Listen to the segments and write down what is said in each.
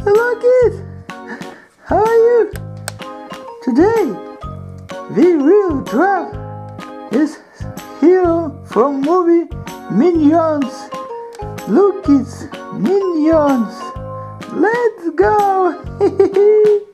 Hello kids! How are you? Today we will draw this hero from movie Minions. Look kids, Minions. Let's go!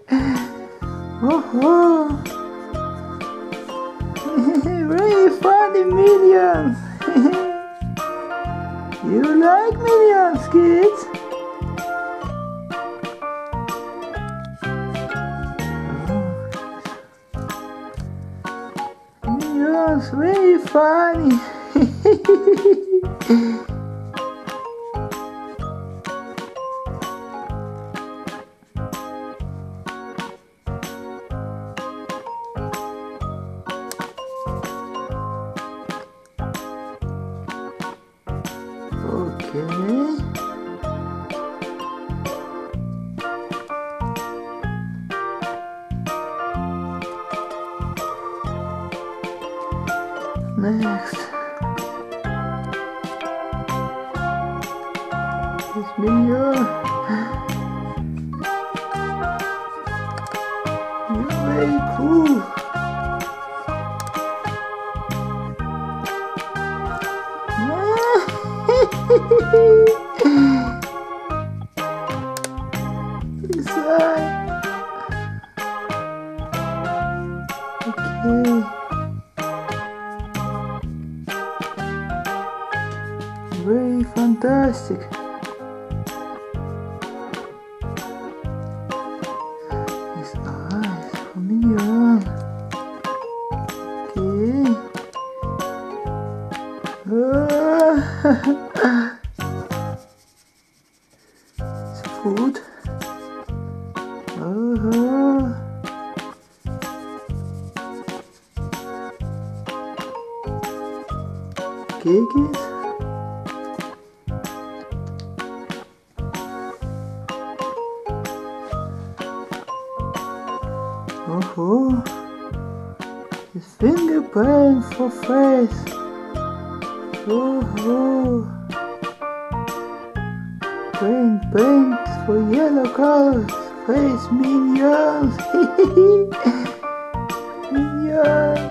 Minions, very funny. okay. Next. This video. You're very cool. This Very fantastic. Eyes coming on. Okay. Ah. It's food. Uh-huh. Cakes. Oh, his fingerprint for face. Uh-huh. Oh, paint, paint for yellow colors. Face minions. minions.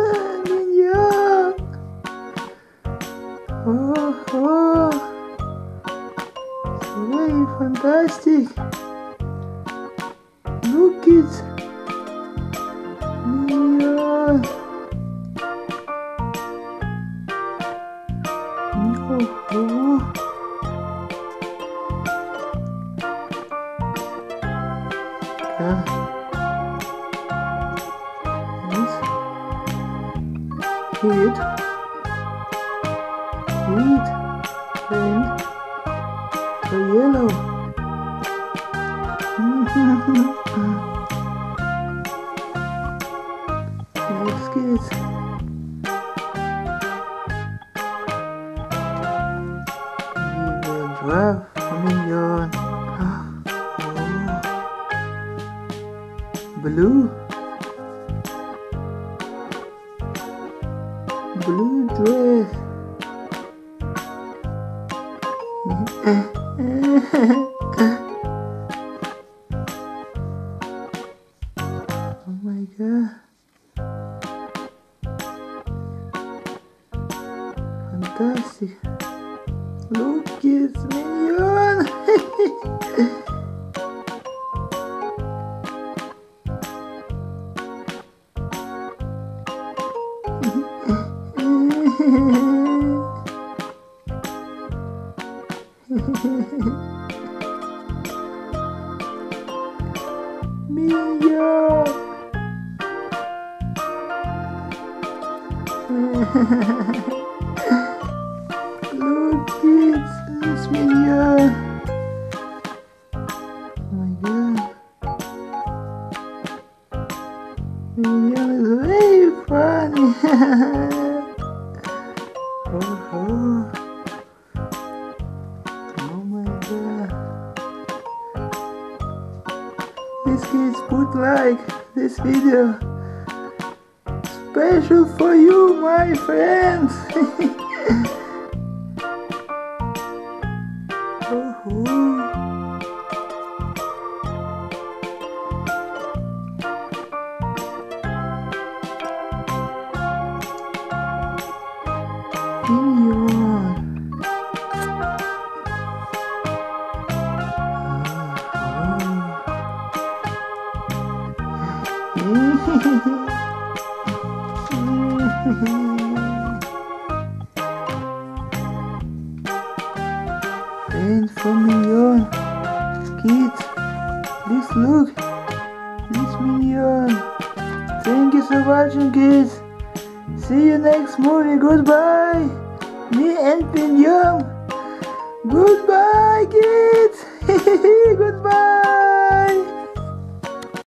Heat. Heat. And the yellow. Looks good. We will drive minion. Oh. Blue. Oh Blue dress. oh my god. Fantastic. Look, it's minion. Minion. Look, kids, it's Minion. Oh my god. Minion is very funny. oh, my god. Please kids put like this video. Special for you my friends. oh, Minion. Friend from Minion. Kids, please look. This Minion. Thank you for watching, kids. See you next movie. Goodbye. Me and Minion. Goodbye, kids. Goodbye.